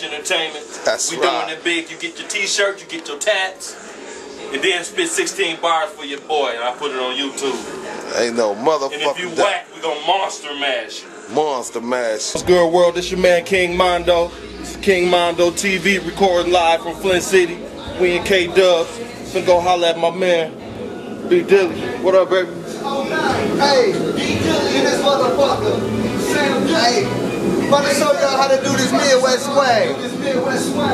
Mash Entertainment. That's we right. doing it big. You get your t-shirt, you get your tats, and then spit 16 bars for your boy, and I put it on YouTube. Ain't no motherfucker. And if you motherfucking doubt. whack, we gonna monster mash. you. monster mash. What's good, world? This your man King Mondo. This is King Mondo TV recording live from Flint City. We in K Dubs. Finna go holler at my man, Big Dilly. What up, baby? Hey, in this motherfucker. About to show y'all how to do this Midwest way.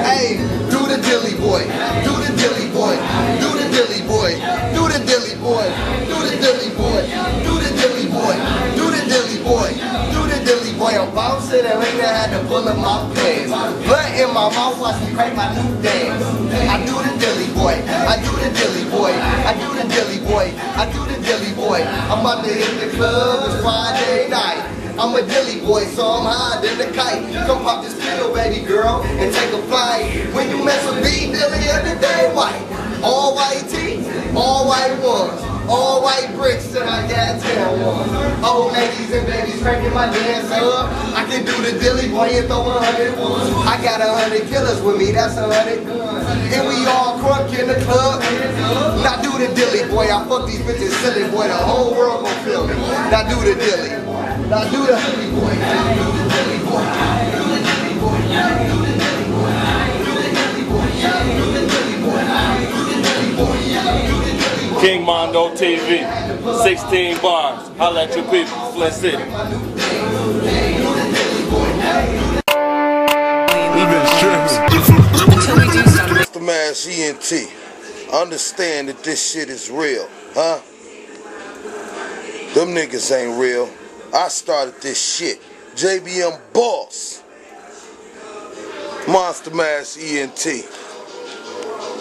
Hey, do the dilly boy. Do the dilly boy. Do the dilly boy. Do the dilly boy. Do the dilly boy. Do the dilly boy. Do the dilly boy. Do the dilly boy. I'm bouncing and right now had to pull up my pants. Blood in my mouth watch me crank my new dance. I do the dilly boy. I do the dilly boy. I do the dilly boy. I do the dilly boy. I'm about to hit the club. It's Friday night. I'm a dilly boy, so I'm higher than the kite. Come pop this pill, baby girl, and take a flight. When you mess with me, dilly, everything white. All white teeth, all white ones. All white bricks and I got ten ones. Old ladies and babies cranking my dance up. I can do the dilly boy and throw a hundred ones. I got a hundred killers with me, that's a hundred guns. And we all crunk in the club. Now do the dilly boy, I fuck these bitches silly boy. The whole world gon' feel me. Now do the dilly. Now do the dilly boy. Do the dilly boy. Do the dilly boy. Do the dilly boy. Do the dilly boy. Do the dilly boy. Do the dilly boy. Do the dilly boy. King Mondo TV. 16 bars. Holla at your people, Flint City. we do something. Mash ENT. Understand that this shit is real, huh? Them niggas ain't real. I started this shit. JBM Boss. Monsta Mash ENT.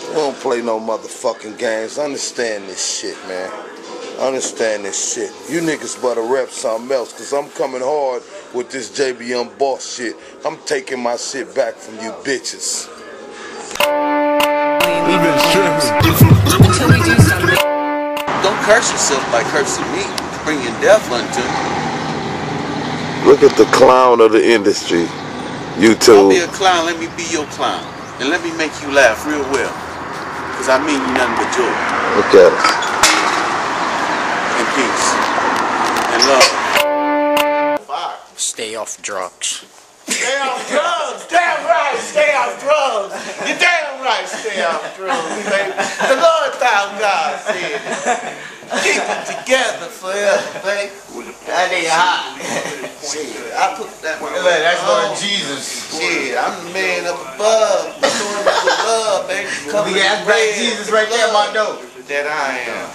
We don't play no motherfucking games. Understand this shit, man. Understand this shit. You niggas better rep something else, cause I'm coming hard with this JBM Boss shit. I'm taking my shit back from you bitches. Until we do something. Don't curse yourself by cursing me, bringing death unto me. Look at the clown of the industry. You too. Don't be a clown, let me be your clown. And let me make you laugh real well. Because I mean you nothing but joy Look at it. and peace and love. Stay off drugs. Stay off drugs. Damn right, stay off drugs. You damn right, stay off drugs, baby. The Lord thou God said, keep it together forever, baby. That ain't hot. Shit, I put that one. That's Lord Jesus. Shit, I'm the man up above. Doing it with love, baby. Covered in red Jesus right there, my dope. That I am.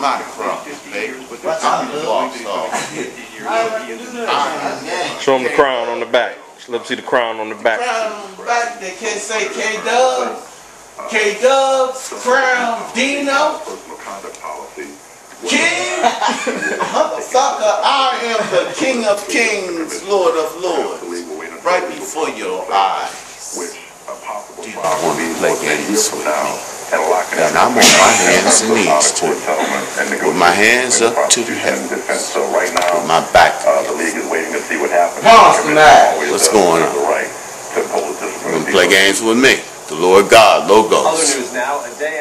My cross, baby. I'm the boss dog. Show them the crown on the back. Let them see the crown on the back. crown on the back, they can't say K Dubs. K Dubs, Crown, Dino, King. Motherfucker, I am the King of Kings, Lord of Lords. Right before your eyes. Do you want to play games with me? And I'm on my hands and knees to it. With my hands up to the heavens. With my back uh, is waiting to the Monster man. What's going on? You want to play games with me? The Lord God, Logos. That we are.